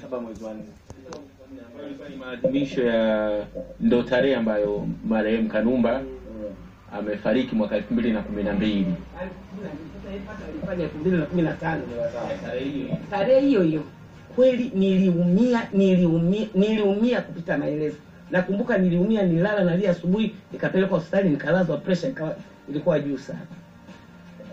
saba mwezi wa nne. Ni maadhimisho ya ndo tarehe ambayo marehemu Kanumba amefariki mwaka elfu mbili na kumi na mbili. Alifanya elfu mbili na kumi na tano tarehe hiyo hiyo. Kweli niliumia niliumia niliumia kupita maelezo. Nakumbuka niliumia nilala nalia asubuhi nikapelekwa hospitali nikalazwa presha ikawa ilikuwa juu sana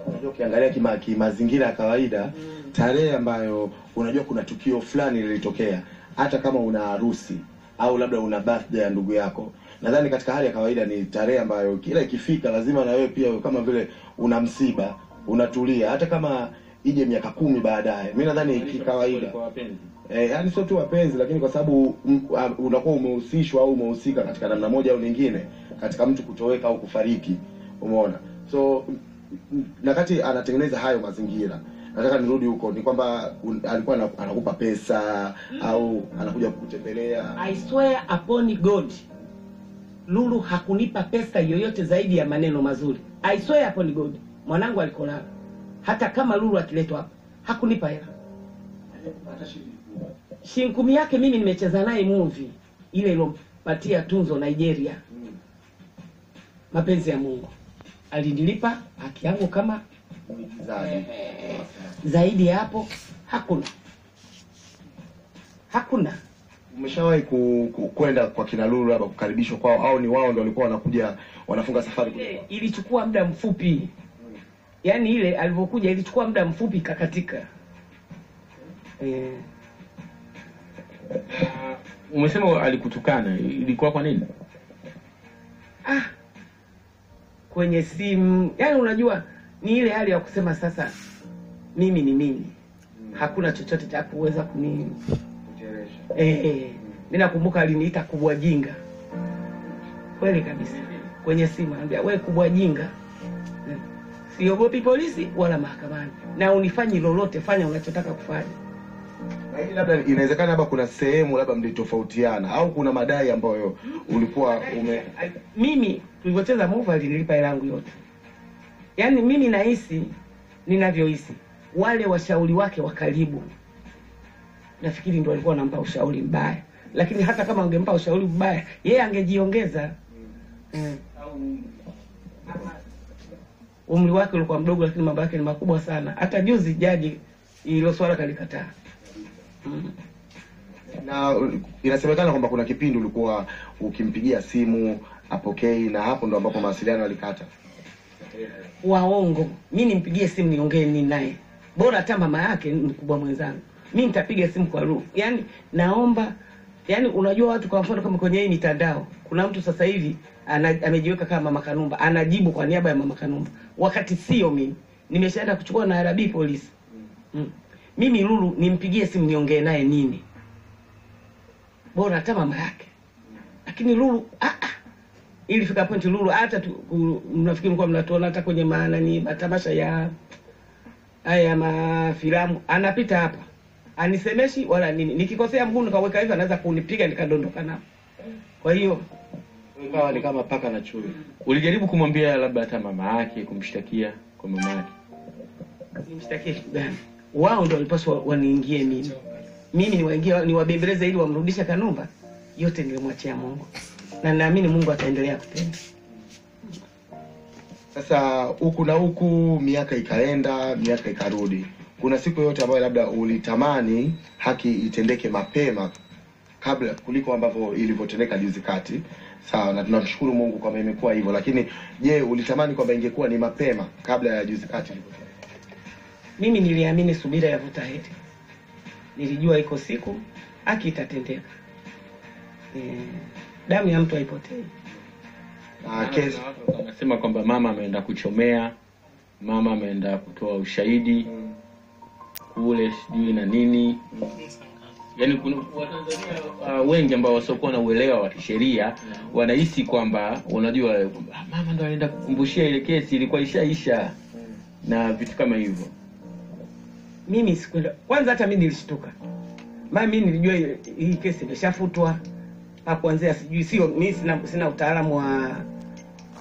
unajua ukiangalia kima kimazingira ya kawaida tarehe ambayo unajua kuna tukio fulani lilitokea hata kama una harusi au labda una birthday ya ndugu yako nadhani katika hali ya kawaida ni tarehe ambayo kila ikifika lazima na wewe pia kama vile una msiba unatulia. Hata kama ije miaka kumi baadaye mi nadhani kikawaida. Eh, yani sio tu wapenzi lakini kwa sababu mm, unakuwa umehusishwa au umehusika katika namna moja au nyingine katika mtu kutoweka au kufariki umeona? So mm, mm, na kati anatengeneza hayo mazingira nataka nirudi huko ni kwamba alikuwa anakupa pesa mm. au anakuja kukutembelea I swear upon God Lulu hakunipa pesa yoyote zaidi ya maneno mazuri. I swear upon God. Mwanangu alikolala. Hata kama Lulu akiletwa hapa, hakunipa hela. Shilingi yake mimi nimecheza naye movie ile ilompatia tunzo Nigeria. Mapenzi ya Mungu. Alinilipa haki yangu kama mwigizaji zaidi ya hapo hakuna. Hakuna. umeshawahi ku, ku, kwenda kwa kina Lulu labda kukaribishwa kwao au ni wao ndio walikuwa wanakuja wanafunga safari Ile ilichukua muda mfupi yaani ile alivyokuja ilichukua muda mfupi ikakatika eh, Ah, Umesema alikutukana, ilikuwa kwa nini? ah, kwenye simu. Yaani unajua ni ile hali ya kusema sasa mimi ni mimi. Hakuna chochote cha kuweza kuni eh, eh. Mimi nakumbuka aliniita kubwa jinga. Kweli kabisa. Kwenye simu anambia we kubwa jinga. Eh, siogopi polisi wala mahakamani. Na unifanyi lolote fanya unachotaka kufanya Lakini labda inawezekana labda kuna sehemu labda mlitofautiana au kuna madai ambayo ulikuwa ume mimi tulivyocheza move alinilipa hela yangu yote. Yaani mimi nahisi ninavyohisi. Wale washauri wake wa karibu nafikiri ndio walikuwa wanampa ushauri mbaya. Lakini hata kama angempa ushauri mbaya yeye angejiongeza. Mm. umri wake ulikuwa mdogo lakini mambo yake ni makubwa sana. Hata juzi jaji ilo swala kalikataa. Na inasemekana kwamba kuna kipindi ulikuwa ukimpigia simu apokei na hapo ndo ambapo mawasiliano alikata waongo. Mi nimpigie simu niongee nini naye? Bora hata mama yake mkubwa mwenzangu. Mi nitapiga simu kwa Lulu Yani naomba yani, unajua watu kwa mfano kama kwenye hii mitandao kuna mtu sasa hivi amejiweka kama mama kanumba anajibu kwa niaba ya mama kanumba. Wakati sio mimi. Nimeshaenda kuchukua na arabi polisi mm. Mimi lulu nimpigie simu niongee naye nini? Bora hata mama yake. Lakini lulu ah, ah. ilifika pointi lulu hata mnafikiri mkuwa mnatuona hata kwenye maana ni matamasha ya haya mafilamu. Anapita hapa. Anisemeshi wala nini. Nikikosea mguu nikaweka hivyo anaweza kunipiga nikadondoka nao kwa hiyo ikawa ni kama paka na chui. Ulijaribu kumwambia labda hata mama yake, kumshtakia kwa mama yake? nimshtakie gani wao ndio walipaswa waniingie mimi. Mimi niwaingie niwabembeleze ili wamrudishe kanumba? Yote nilimwachia mungu. Na naamini mungu ataendelea kupenda sasa huku na huku miaka ikaenda miaka ikarudi. Kuna siku yote ambayo labda ulitamani haki itendeke mapema kabla kuliko ambavyo ilivyotendeka juzi kati? Sawa na tunamshukuru mungu kwamba imekuwa hivyo lakini je ulitamani kwamba ingekuwa ni mapema kabla ya juzi kati ilivyotendeka mimi niliamini subira ya heri nilijua iko siku haki itatendeka e, damu ya mtu haipotei na kesi Na wanasema kwamba mama ameenda kuchomea, mama ameenda kutoa ushahidi kule sijui na nini. Yaani kuna Watanzania uh, wengi ambao wasiokuwa na uelewa wa kisheria wanahisi kwamba unajua ah, mama ndo anaenda kukumbushia ile kesi ilikuwa ishaisha na vitu kama hivyo. Mimi sikwenda kwanza hata mi nilishtuka maana mi nilijua hii- kesi imeshafutwa hakuanzia sijui sio mi sina, sina utaalamu wa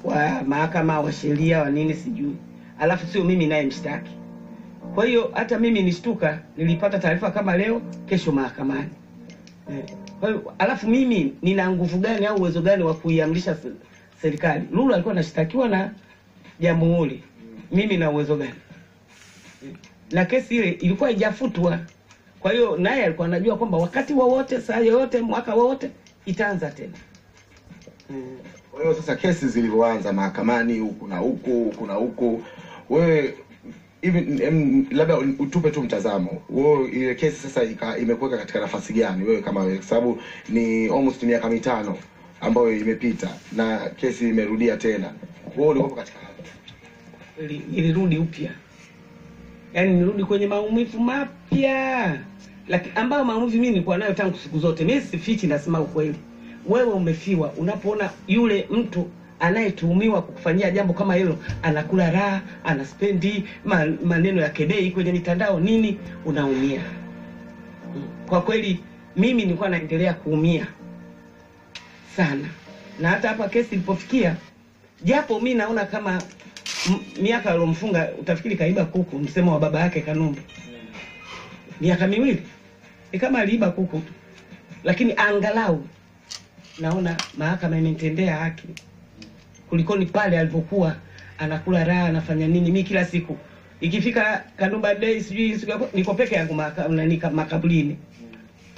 wa mahakama wa sheria wa nini sijui alafu sio mimi naye mshtaki Kwa hiyo hata mimi nishtuka, nilipata taarifa kama leo, kesho mahakamani. Eh, Kwa hiyo alafu mimi nina nguvu gani au uwezo gani wa kuiamrisha serikali? Lulu alikuwa anashtakiwa na jamhuri, mimi na uwezo gani? Eh, Na kesi ile ilikuwa haijafutwa. Kwa hiyo naye alikuwa anajua kwamba wakati wowote, wa saa yoyote, mwaka wowote itaanza tena. Mm. Kwa hiyo sasa kesi zilivyoanza mahakamani huku na huku huku na huku, wewe hivi labda utupe tu mtazamo wewe, ile kesi sasa ika- imekuweka katika nafasi gani wewe kama wewe, kwa sababu ni almost miaka mitano ambayo imepita na kesi imerudia tena, wewe ulikuwa katika Ili- ilirudi upya, yaani nirudi kwenye maumivu mapya, lakini ambayo maumivu mimi nilikuwa nayo tangu siku zote. Mimi sifichi, nasema ukweli. Wewe umefiwa unapoona yule mtu anayetuhumiwa kukufanyia jambo kama hilo anakula raha, anaspendi man, maneno ya kedei kwenye mitandao nini, unaumia. Kwa kweli mimi nilikuwa naendelea kuumia sana, na hata hapa kesi ilipofikia, japo mi naona kama miaka alomfunga utafikiri kaiba kuku, msemo wa baba yake Kanumba, miaka miwili. Ni kama aliiba kuku lakini angalau naona mahakama imenitendea haki. Kulikoni pale alipokuwa anakula raha anafanya nini. Mi kila siku. Ikifika Kanumba Day sijui siku niko peke yangu makaburini,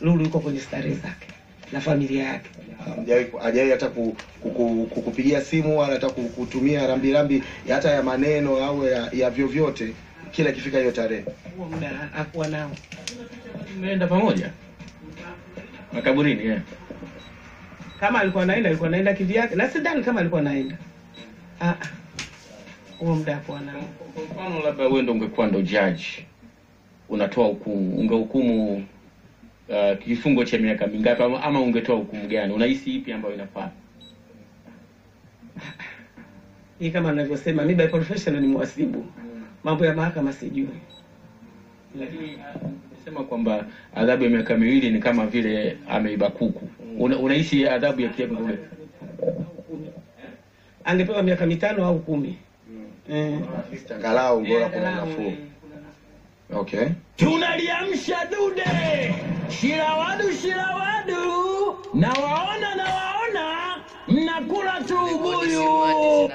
Lulu yuko kwenye starehe zake na familia yake. hajawahi hata ku- kuku- kukupigia simu wala hata kukutumia rambirambi hata ya maneno au ya, ya vyovyote kila ikifika hiyo tarehe. Huo muda hakuwa nao. Mmeenda pamoja makaburini yeah. Kama alikuwa naenda alikuwa naenda kivyake, na sidhani kama alikuwa naenda Ah, ah. huo muda hakuwa nao. Kwa mfano labda wewe ndo ungekuwa ndo judge unatoa hukumu, ungehukumu uh, kifungo cha miaka mingapi ama, ama ungetoa hukumu gani? Unahisi ipi ambayo inafaa? Hii kama ninavyosema mimi by profession ni mhasibu, mambo ya mahakama sijui. Lakini sema kwamba adhabu ya miaka miwili ni kama vile ameiba kuku. Una, unahisi adhabu ya kiapo gani? Angepewa miaka mitano au kumi. Eh. Angalau bora kuna nafuu. Okay. tunaliamsha dude Shirawadu, shirawadu, nawaona, nawaona, mnakula tu ubuyu.